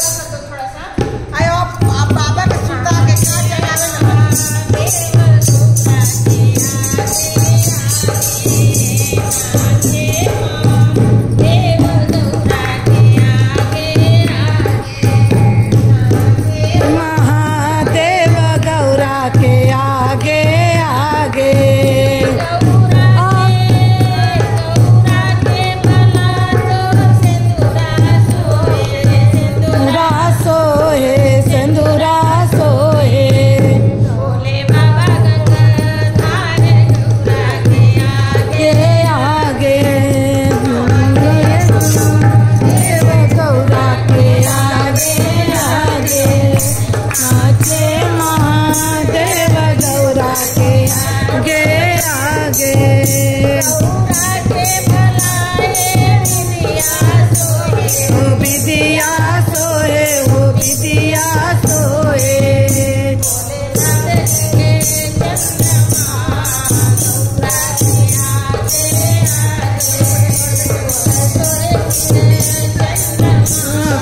Yes.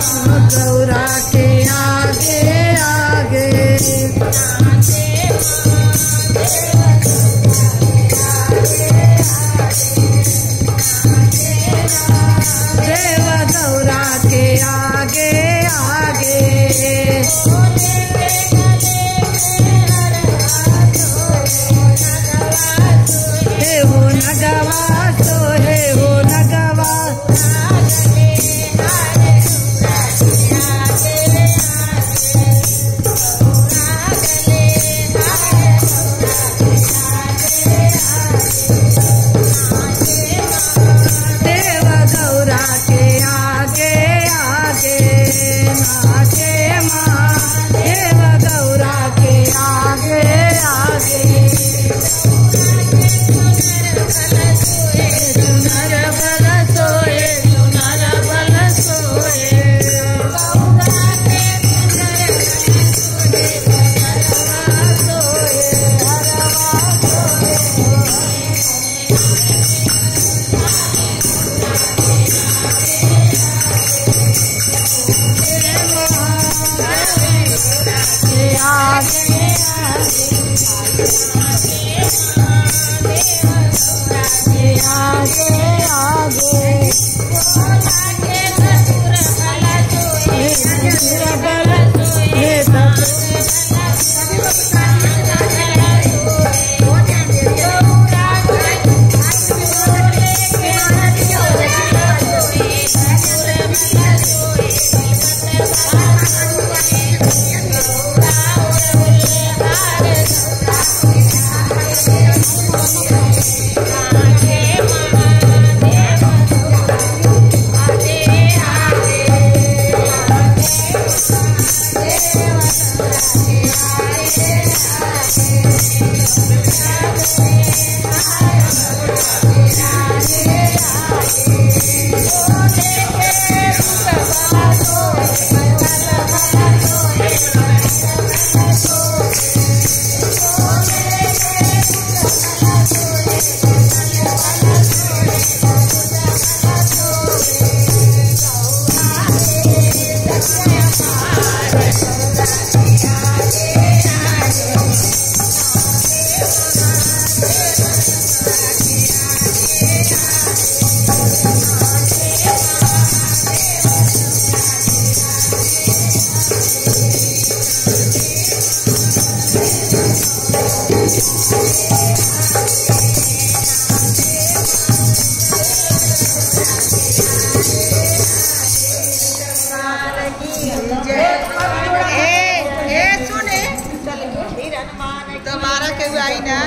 Gaura के आगे आगे के आगे आगे नगवा तो Gracias. तुम्हारा क्यों आई ना